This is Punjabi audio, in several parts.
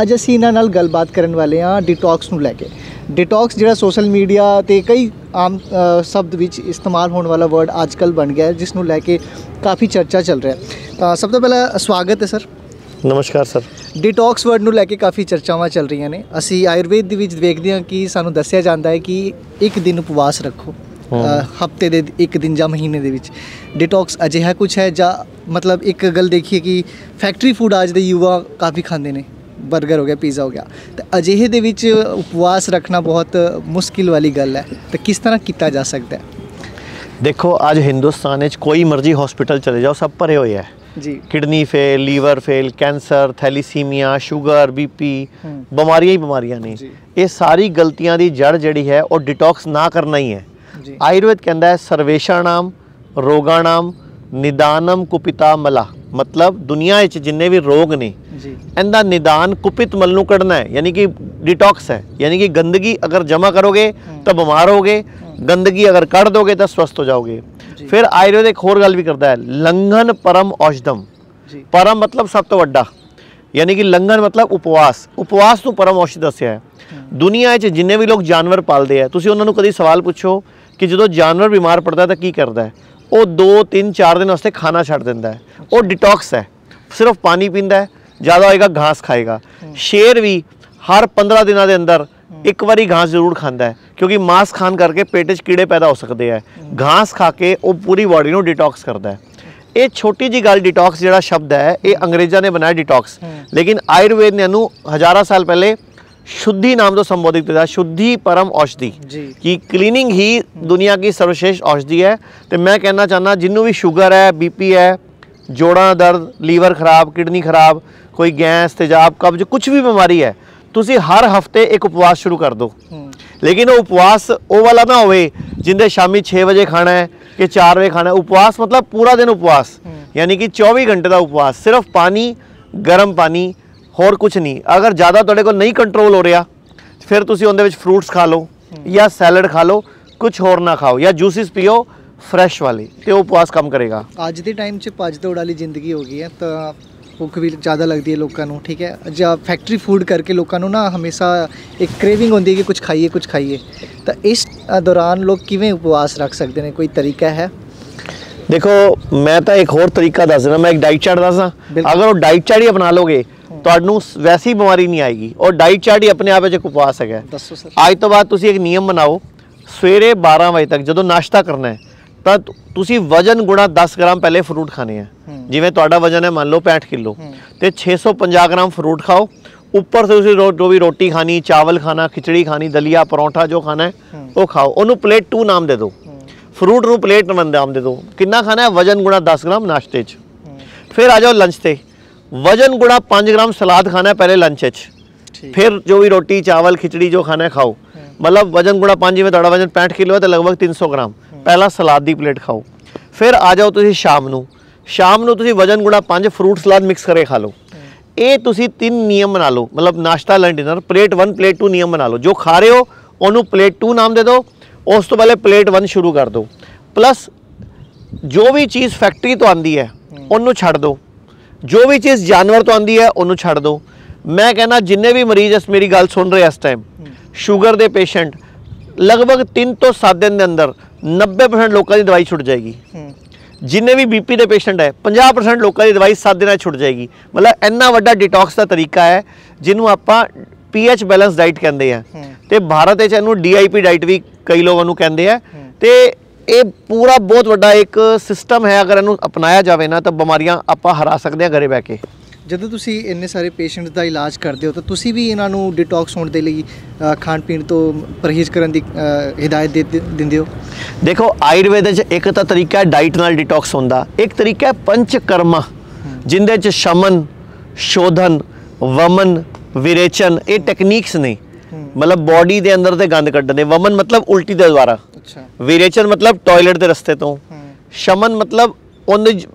ਅੱਜ ਅਸੀਂ ਇਹਨਾਂ ਨਾਲ ਗੱਲਬਾਤ ਕਰਨ ਵਾਲੇ ਹਾਂ ਡਿਟੌਕਸ ਨੂੰ ਲੈ ਕੇ। ਡਿਟੌਕਸ ਜਿਹੜਾ ਸੋਸ਼ਲ ਮੀਡੀਆ ਤੇ ਕਈ ਆਮ ਸ਼ਬਦ ਵਿੱਚ ਇਸਤੇਮਾਲ ਹੋਣ ਵਾਲਾ ਵਰਡ ਅੱਜਕੱਲ ਬਣ ਗਿਆ ਹੈ ਜਿਸ ਨੂੰ ਲੈ ਕੇ ਕਾਫੀ ਚਰਚਾ ਚੱਲ ਰਿਹਾ ਹੈ। ਤਾਂ ਸਭ ਤੋਂ ਪਹਿਲਾਂ ਸਵਾਗਤ ਹੈ ਸਰ। ਨਮਸਕਾਰ ਸਰ। ਡਿਟੌਕਸ ਵਰਡ ਨੂੰ ਲੈ ਕੇ ਕਾਫੀ ਚਰਚਾਵਾਂ ਚੱਲ ਰਹੀਆਂ ਨੇ। ਅਸੀਂ ਆਯੁਰਵੇਦ ਦੇ ਵਿੱਚ ਵੇਖਦੇ ਹਾਂ ਕਿ ਸਾਨੂੰ ਦੱਸਿਆ ਜਾਂਦਾ ਹੈ ਕਿ ਇੱਕ ਦਿਨ ਉਪਵਾਸ ਰੱਖੋ ਹਫ਼ਤੇ ਦੇ ਇੱਕ ਦਿਨ ਜਾਂ ਮਹੀਨੇ ਦੇ ਵਿੱਚ। ਡਿਟੌਕਸ ਅਜਿਹਾ ਕੁਝ ਹੈ ਜਾਂ ਮਤਲਬ ਇੱਕ ਗੱਲ ਦੇਖੀਏ ਕਿ ਫੈਕਟਰੀ ਫੂਡ ਅੱਜ ਦੇ ਯੁਵਾ ਕਾਫੀ ਖਾਂਦੇ ਨੇ। 버ਗਰ ਹੋ ਗਿਆ ਪੀਜ਼ਾ ਹੋ ਗਿਆ। ਤਾਂ ਅਜਿਹੇ ਦੇ ਵਿੱਚ ਉਪਵਾਸ ਰੱਖਣਾ ਬਹੁਤ ਮੁਸ਼ਕਿਲ ਵਾਲੀ ਗੱਲ ਹੈ। ਤਾਂ ਕਿਸ ਤਰ੍ਹਾਂ ਕੀਤਾ ਜਾ ਸਕਦਾ ਹੈ? ਦੇਖੋ ਅੱਜ ਹਿੰਦੁਸਤਾਨ ਵਿੱਚ ਕੋਈ ਮਰਜ਼ੀ ਹਸਪੀਟਲ ਚਲੇ ਜਾਓ ਸਭ ਭਰੇ ਹੋਏ ਹੈ। ਜੀ। Kidney fail liver fail cancer thalassemia sugar BP. ਬਿਮਾਰੀਆਂ ਹੀ ਬਿਮਾਰੀਆਂ ਨੇ। ਇਹ ਸਾਰੀ ਗਲਤੀਆਂ ਦੀ ਜੜ ਜਿਹੜੀ ਹੈ ਉਹ ਡਿਟੌਕਸ ਨਾ ਕਰਨਾ ਹੀ ਹੈ। ਜੀ। ਆਯੁਰਵੇਦ ਕਹਿੰਦਾ ਹੈ ਸਰਵੇਸ਼ਾਣਾਮ ਰੋਗਾਣਾਮ ਨਿਦਾਨਮ ਕੁਪਿਤਾ ਮਲਾ। ਮਤਲਬ ਦੁਨੀਆ ਵਿੱਚ ਜਿੰਨੇ ਵੀ ਰੋਗ ਨੇ ਜੀ। ਇਹਦਾ ਨਿਦਾਨ ਕੁਪਿਤ ਮਲ ਨੂੰ ਕੱਢਣਾ ਹੈ ਯਾਨੀ ਕਿ ਡਿਟੌਕਸ ਹੈ ਯਾਨੀ ਕਿ ਗੰਦਗੀ ਅਗਰ ਜਮਾ ਕਰੋਗੇ ਤਾਂ ਬਿਮਾਰ ਹੋਗੇ ਗੰਦਗੀ ਅਗਰ ਕੱਢ ਦੋਗੇ ਤਾਂ ਸਵਸਥ ਹੋ ਜਾਓਗੇ। ਫਿਰ ਆਯੁਰਵੇਦ ਇੱਕ ਹੋਰ ਗੱਲ ਵੀ ਕਰਦਾ ਹੈ ਲੰਘਨ ਪਰਮ ਔਸ਼ਧਮ। ਜੀ। ਪਰਮ ਮਤਲਬ ਸਭ ਤੋਂ ਵੱਡਾ ਯਾਨੀ ਕਿ ਲੰਘਨ ਮਤਲਬ ਉਪਵਾਸ ਉਪਵਾਸ ਨੂੰ ਪਰਮ ਔਸ਼ਧ ਦੱਸਿਆ ਹੈ। ਦੁਨੀਆ ਵਿੱਚ ਜਿੰਨੇ ਵੀ ਲੋਕ ਜਾਨਵਰ ਪਾਲਦੇ ਆ ਤੁਸੀਂ ਉਹਨਾਂ ਨੂੰ ਕਦੀ ਸਵਾਲ ਪੁੱਛੋ ਕਿ ਜਦੋਂ ਜਾਨਵਰ ਬਿਮਾਰ ਪੜਦਾ ਤਾਂ ਕੀ ਕਰਦਾ ਹੈ? ਉਹ 2 3 4 ਦਿਨ ਵਾਸਤੇ ਖਾਣਾ ਛੱਡ ਦਿੰਦਾ ਹੈ। ਉਹ ਡਿਟੌਕਸ ਹੈ। ਸਿਰਫ ਪਾਣੀ ਪੀਂਦਾ ਹੈ ਜ਼ਿਆਦਾ ਹੋਏਗਾ ਘਾਸ ਖਾਏਗਾ। ਸ਼ੇਰ ਵੀ ਹਰ 15 ਦਿਨਾਂ ਦੇ ਅੰਦਰ ਇੱਕ ਵਾਰੀ ਘਾਸ ਜ਼ਰੂਰ ਖਾਂਦਾ ਹੈ ਕਿਉਂਕਿ ਮਾंस ਖਾਣ ਕਰਕੇ ਪੇਟ 'ਚ ਕੀੜੇ ਪੈਦਾ ਹੋ ਸਕਦੇ ਆ ਘਾਸ ਖਾ ਕੇ ਉਹ ਪੂਰੀ ਬਾਡੀ ਨੂੰ ਡਿਟੌਕਸ ਕਰਦਾ ਹੈ। ਇਹ ਛੋਟੀ ਜੀ ਗੱਲ ਡਿਟੌਕਸ ਜਿਹੜਾ ਸ਼ਬਦ ਹੈ ਇਹ ਅੰਗਰੇਜ਼ਾਂ ਨੇ ਬਣਾਇਆ ਡਿਟੌਕਸ ਲੇਕਿਨ ਆਯੁਰਵੇਦ ਨੇ ਇਹਨੂੰ ਹਜ਼ਾਰਾਂ ਸਾਲ ਪਹਿਲੇ ਸ਼ੁੱਧੀ ਨਾਮ ਤੋਂ ਸੰਬੋਧਿਤ ਕੀਤਾ ਸ਼ੁੱਧੀ ਪਰਮ ਔਸ਼ਧੀ ਜੀ ਕਿ ਕਲੀਨਿੰਗ ਹੀ ਦੁਨੀਆ ਦੀ ਸਰਵਸ਼ੇਸ਼ ਔਸ਼ਧੀ ਹੈ ਤੇ ਮੈਂ ਕਹਿਣਾ ਚਾਹੁੰਦਾ ਜਿਹਨੂੰ ਵੀ ਸ਼ੂਗਰ ਹੈ ਬੀਪੀ ਹੈ ਜੋੜਾਂ ਦਰਦ ਲੀਵਰ ਖਰਾਬ ਕਿਡਨੀ ਖਰਾਬ ਕੋਈ ਗੈਸ ਤੇਜ਼ਾਬ ਕਬਜ਼ ਕੁਝ ਵੀ ਬਿਮਾਰੀ ਹੈ ਤੁਸੀਂ ਹਰ ਹਫ਼ਤੇ ਇੱਕ ਉਪਵਾਸ ਸ਼ੁਰੂ ਕਰ ਦਿਓ ਲੇਕਿਨ ਉਹ ਉਪਵਾਸ ਉਹ ਵਾਲਾ ਨਾ ਹੋਵੇ ਜਿੰਦੇ ਸ਼ਾਮੀ 6 ਵਜੇ ਖਾਣਾ ਹੈ ਕਿ 4 ਵਜੇ ਖਾਣਾ ਹੈ ਉਪਵਾਸ ਮਤਲਬ ਪੂਰਾ ਦਿਨ ਉਪਵਾਸ ਯਾਨੀ ਕਿ 24 ਘੰਟੇ ਦਾ ਉਪਵਾਸ ਸਿਰਫ ਪਾਣੀ ਗਰਮ ਪਾਣੀ ਹੋਰ ਕੁਝ ਨਹੀਂ। ਅਗਰ ਜ਼ਿਆਦਾ ਤੁਹਾਡੇ ਕੋਲ ਨਹੀਂ ਕੰਟਰੋਲ ਹੋ ਰਿਹਾ ਫਿਰ ਤੁਸੀਂ ਉਹਦੇ ਵਿੱਚ ਫਰੂਟਸ ਖਾ ਲਓ ਜਾਂ ਸੈਲਡ ਖਾ ਲਓ ਕੁਝ ਹੋਰ ਨਾ ਖਾਓ ਜਾਂ ਜੂਸਿਸ ਪੀਓ ਫਰੈਸ਼ ਵਾਲੇ ਤੇ ਉਹ ਉਪਵਾਸ ਕੰਮ ਕਰੇਗਾ। ਅੱਜ ਦੇ ਟਾਈਮ 'ਚ ਭੱਜ ਦੌੜ ਵਾਲੀ ਜ਼ਿੰਦਗੀ ਹੋ ਗਈ ਹੈ ਤਾਂ ਭੁੱਖ ਵੀ ਜ਼ਿਆਦਾ ਲੱਗਦੀ ਹੈ ਲੋਕਾਂ ਨੂੰ ਠੀਕ ਹੈ? ਜਾਂ ਫੈਕਟਰੀ ਫੂਡ ਕਰਕੇ ਲੋਕਾਂ ਨੂੰ ਨਾ ਹਮੇਸ਼ਾ ਇੱਕ ਕ੍ਰੇਵਿੰਗ ਹੁੰਦੀ ਹੈ ਕਿ ਕੁਝ ਖਾਈਏ ਕੁਝ ਖਾਈਏ। ਤਾਂ ਇਸ ਅ, ਦੌਰਾਨ ਲੋਕ ਕਿਵੇਂ ਉਪਵਾਸ ਰੱਖ ਸਕਦੇ ਨੇ? ਕੋਈ ਤਰੀਕਾ ਹੈ? ਦੇਖੋ ਮੈਂ ਤਾਂ ਇੱਕ ਹੋਰ ਤਰੀਕਾ ਦੱਸ ਦਿੰਦਾ ਮੈਂ ਇੱਕ ਡਾਈਟ ਚਾਰਟ ਦੱਸਾਂ ਬਿਲਕੁਲ। ਅਗਰ ਉਹ ਡਾਈਟ ਚਾਰਟ ਹੀ ਅਪਣਾ ਲੋਗੇ ਤੁਹਾਨੂੰ ਵੈਸੀ ਬਿਮਾਰੀ ਨਹੀਂ ਆਏਗੀ। ਉਹ ਡਾਈਟ ਚਾਰਟ ਹੀ ਆਪਣੇ ਆਪ ਵਿੱਚ ਇੱਕ ਉਪਵਾਸ ਹੈਗਾ। ਦੱਸੋ ਸਰ। ਅੱਜ ਤੋਂ ਬਾਅਦ ਤੁਸੀਂ ਇੱਕ ਨਿਯਮ ਬਣਾਓ ਸਵੇਰੇ 12 ਵਜੇ ਤੱਕ ਜਦੋਂ ਨਾਸ਼ਤਾ ਕਰਨਾ ਹੈ ਤਾਂ ਤੁ- ਤੁਸੀਂ ਵਜਨ ਗੁਣਾ 10 ਗ੍ਰਾਮ ਪਹਿਲੇ ਫਰੂਟ ਖਾਣੇ ਆ। ਜਿਵੇਂ ਤੁਹਾਡਾ ਵਜਨ ਹੈ ਮੰਨ ਲਓ 65 ਕਿਲੋ। ਤੇ 650 ਗ੍ਰਾਮ ਫਰੂਟ ਖਾਓ। ਉੱਪਰ से ਤੁਸੀਂ ਜੋ ਵੀ ਰੋਟੀ ਖਾਣੀ ਚਾਵਲ ਖਾਣਾ ਖਿਚੜੀ ਖਾਣੀ ਦਲੀਆ ਪਰੌਂਠਾ ਜੋ ਖਾਣਾ ਹੈ ਉਹ ਖਾਓ। ਉਹਨੂੰ ਪਲੇਟ 2 ਨਾਮ ਦੇ ਦਿਓ। ਫਰੂਟ ਨੂੰ ਪਲੇਟ ਨਾਮ ਦੇ ਦਿਓ। ਕਿੰਨਾ ਖਾਣਾ ਹੈ? ਵਜਨ ਗੁਣਾ 10 ਗ੍ਰਾਮ ਨਾਸ਼ਤੇ 'ਚ। ਫਿਰ ਆ ਜਾਓ ਲੰਚ ਤੇ। ਵਜਨ ਗੁਣਾ 5 ਗ੍ਰਾਮ ਸਲਾਦ ਖਾਣਾ ਪਹਿਲੇ ਲੰਚ 'ਚ ਠੀਕ ਫਿਰ ਜੋ ਵੀ ਰੋਟੀ ਚਾਵਲ ਖਿਚੜੀ ਜੋ ਖਾਣਾ ਖਾਓ ਮਤਲਬ ਵਜਨ ਗੁਣਾ 5 ਜਿਵੇਂ ਤੁਹਾਡਾ ਵਜਨ 65 ਕਿਲੋ ਹੈ ਤਾਂ ਲਗਭਗ 300 ਗ੍ਰਾਮ ਪਹਿਲਾ ਸਲਾਦ ਦੀ ਪਲੇਟ ਖਾਓ ਫਿਰ ਆ ਜਾਓ ਤੁਸੀਂ ਸ਼ਾਮ ਨੂੰ ਸ਼ਾਮ ਨੂੰ ਤੁਸੀਂ ਵਜਨ ਗੁਣਾ 5 ਫਰੂਟ ਸਲਾਦ ਮਿਕਸ ਕਰਕੇ ਖਾ ਲਓ ਇਹ ਤੁਸੀਂ ਤਿੰਨ ਨਿਯਮ ਬਣਾ ਲਓ ਮਤਲਬ ਨਾਸ਼ਤਾ ਲੰਚ ਡਿਨਰ ਪਲੇਟ 1 ਪਲੇਟ 2 ਨਿਯਮ ਬਣਾ ਲਓ ਜੋ ਖਾ ਰਹੇ ਹੋ ਉਹਨੂੰ ਪਲੇਟ 2 ਨਾਮ ਦੇ ਦਿਓ ਉਸ ਤੋਂ ਪਹਿਲੇ ਪਲੇਟ 1 ਸ਼ੁਰੂ ਕਰ ਦਿਓ ਪਲੱਸ ਜੋ ਵੀ ਚੀਜ਼ ਫੈਕਟਰੀ ਤੋਂ ਆਂਦੀ ਹੈ ਉਹਨੂੰ ਛੱਡ ਦਿਓ ਜੋ ਵੀ ਚੀਜ਼ ਜਾਨਵਰ ਤੋਂ ਆਂਦੀ ਹੈ ਉਹਨੂੰ ਛੱਡ ਦਿਓ। ਮੈਂ ਕਹਿੰਦਾ ਜਿੰਨੇ ਵੀ ਮਰੀਜ਼ ਇਸ ਮੇਰੀ ਗੱਲ ਸੁਣ ਰਹੇ ਇਸ ਟਾਈਮ ਸ਼ੂਗਰ ਦੇ ਪੇਸ਼ੈਂਟ ਲਗਭਗ 3 ਤੋਂ 7 ਦਿਨ ਦੇ ਅੰਦਰ 90% ਲੋਕਾਂ ਦੀ ਦਵਾਈ ਛੁੱਟ ਜਾਏਗੀ। ਜਿੰਨੇ ਵੀ ਬੀਪੀ ਦੇ ਪੇਸ਼ੈਂਟ ਹੈ 50% ਲੋਕਾਂ ਦੀ ਦਵਾਈ 7 ਦਿਨਾਂ 'ਚ ਛੁੱਟ ਜਾਏਗੀ। ਮਤਲਬ ਇੰਨਾ ਵੱਡਾ ਡਿਟੌਕਸ ਦਾ ਤਰੀਕਾ ਹੈ ਜਿਹਨੂੰ ਆਪਾਂ ਪੀਐਚ ਬੈਲੈਂਸ ਡਾਈਟ ਕਹਿੰਦੇ ਆ। ਤੇ ਭਾਰਤ ਵਿੱਚ ਇਹਨੂੰ ਡੀਆਈਪੀ ਡਾਈਟ ਵੀ ਕਈ ਲੋਕਾਂ ਨੂੰ ਕਹਿੰਦੇ ਆ। ਤੇ ਇਹ ਪੂਰਾ ਬਹੁਤ ਵੱਡਾ ਇੱਕ ਸਿਸਟਮ ਹੈ ਅਗਰ ਇਹਨੂੰ ਅਪਣਾਇਆ ਜਾਵੇ ਨਾ ਤਾਂ ਬਿਮਾਰੀਆਂ ਆਪਾਂ ਹਰਾ ਸਕਦੇ ਹਾਂ ਘਰੇ ਬਹਿ ਕੇ। ਜਦੋਂ ਤੁਸੀਂ ਇੰਨੇ ਸਾਰੇ ਪੇਸ਼ੈਂਟਸ ਦਾ ਇਲਾਜ ਕਰਦੇ ਹੋ ਤਾਂ ਤੁਸੀਂ ਵੀ ਇਹਨਾਂ ਨੂੰ ਡਿਟੌਕਸ ਹੋਣ ਦੇ ਲਈ ਖਾਣ ਪੀਣ ਤੋਂ ਪਰਹੇਜ਼ ਕਰਨ ਦੀ ਹਿਦਾਇਤ ਦਿੰਦੇ ਹੋ? ਦੇਖੋ ਆਯੁਰਵੇਦ ਵਿੱਚ ਇੱਕ ਤਾਂ ਤਰੀਕਾ ਹੈ ਡਾਈਟ ਨਾਲ ਡਿਟੌਕਸ ਹੁੰਦਾ ਇੱਕ ਤਰੀਕਾ ਹੈ ਪੰਚਕਰਮਾ ਜਿੰਦੇ ਚ ਸ਼ਮਨ ਸ਼ੋਧਨ ਵਮਨ ਵਿਰੇਚਨ ਇਹ ਟੈਕਨੀਕਸ ਨੇ। ਮਤਲਬ ਬਾਡੀ ਦੇ ਅੰਦਰ ਤੇ ਗੰਦ ਕੱਢਣ ਦੇ। ਵਮਨ ਮਤਲਬ ਉਲਟੀ ਦੇ ਦੁਆਰਾ। ਅੱਛਾ। ਵਿਰੇਚਨ ਮਤਲਬ ਟਾਇਲਟ ਦੇ ਰਸਤੇ ਤੋਂ। ਸ਼ਮਨ ਮਤਲਬ ਉਹਦੀ ਜ-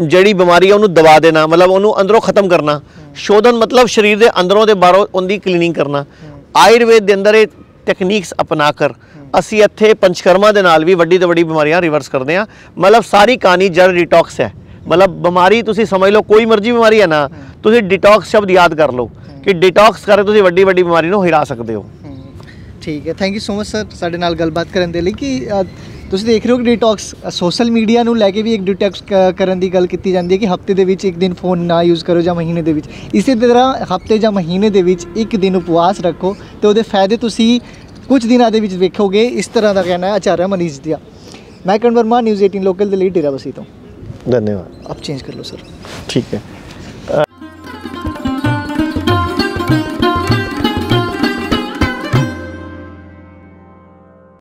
ਜਿਹੜੀ ਬਿਮਾਰੀ ਹੈ ਉਹਨੂੰ ਦਬਾ ਦੇਣਾ ਮਤਲਬ ਉਹਨੂੰ ਅੰਦਰੋਂ ਖਤਮ ਕਰਨਾ। ਸ਼ੋਧਨ ਮਤਲਬ ਸਰੀਰ ਦੇ ਅੰਦਰੋਂ ਤੇ ਬਾਹਰੋਂ ਉਹਦੀ ਕਲੀਨਿੰਗ ਕਰਨਾ। ਆਯੁਰਵੇਦ ਦੇ ਅੰਦਰ ਇਹ ਟੈਕਨੀਕਸ ਅਪਣਾ ਕਰ। ਅਸੀਂ ਇੱਥੇ ਪੰਚਕਰਮਾ ਦੇ ਨਾਲ ਵੀ ਵੱਡੀ ਤੋਂ ਵੱਡੀ ਬਿਮਾਰੀਆਂ ਰਿਵਰਸ ਕਰਦੇ ਹਾਂ। ਮਤਲਬ ਸਾਰੀ ਕਹਾਣੀ ਜੜ ਡਿਟੌਕਸ ਹੈ। ਮਤਲਬ ਬਿਮਾਰੀ ਤੁਸੀਂ ਸਮਝ ਲਓ ਕੋਈ ਮਰਜ਼ੀ ਬਿਮਾਰੀ ਹੈ ਨਾ। ਤੁਸੀਂ ਡਿਟੌਕਸ ਸ਼ਬਦ ਯਾਦ ਕਰ ਲਓ ਕਿ ਡਿਟੌਕਸ ਕਰਕੇ ਤੁਸੀਂ ਵੱਡੀ ਵੱਡੀ ਬਿਮਾਰੀ ਨੂੰ ਹਿਰਾ ਸਕਦੇ ਹੋ। ਠੀਕ ਹੈ thank you so much sir ਸਾਡੇ ਨਾਲ ਗੱਲਬਾਤ ਕਰਨ ਦੇ ਲਈ ਕਿ ਤੁਸੀਂ ਦੇਖ ਰਹੇ ਹੋ ਕਿ ਡੀਟੌਕਸ ਸੋਸ਼ਲ ਮੀਡੀਆ ਨੂੰ ਲੈ ਕੇ ਵੀ ਇੱਕ ਡੀਟੌਕਸ ਕਰਨ ਦੀ ਗੱਲ ਕੀਤੀ ਜਾਂਦੀ ਹੈ ਕਿ ਹਫ਼ਤੇ ਦੇ ਵਿੱਚ ਇੱਕ ਦਿਨ ਫੋਨ ਨਾ ਯੂਜ਼ ਕਰੋ ਜਾਂ ਮਹੀਨੇ ਦੇ ਵਿੱਚ। ਇਸੇ ਤਰ੍ਹਾਂ ਹਫ਼ਤੇ ਜਾਂ ਮਹੀਨੇ ਦੇ ਵਿੱਚ ਇੱਕ ਦਿਨ ਉਪਵਾਸ ਰੱਖੋ ਤੇ ਉਹਦੇ ਫਾਇਦੇ ਤੁਸੀਂ ਕੁਝ ਦਿਨਾਂ ਦੇ ਵਿੱਚ ਵੇਖੋਗੇ। ਇਸ ਤਰ੍ਹਾਂ ਦਾ ਕਹਿਣਾ ਹੈ ਆਚਾਰਿਆ ਮਨੀਸ਼ ਦਿਆ। ਮੈਂ ਕਣ ਵਰਮਾ ਨਿਊਜ਼ 18 ਲੋਕਲ ਦੇ ਲਈ ਡੇਰਾਬੱਸੀ ਤੋਂ। ਧੰਨਵਾਦ। ਆਪ ਚੇਂਜ ਕਰ ਲਓ ਸਰ ਠੀਕ ਹੈ।